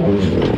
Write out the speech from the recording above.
Oh.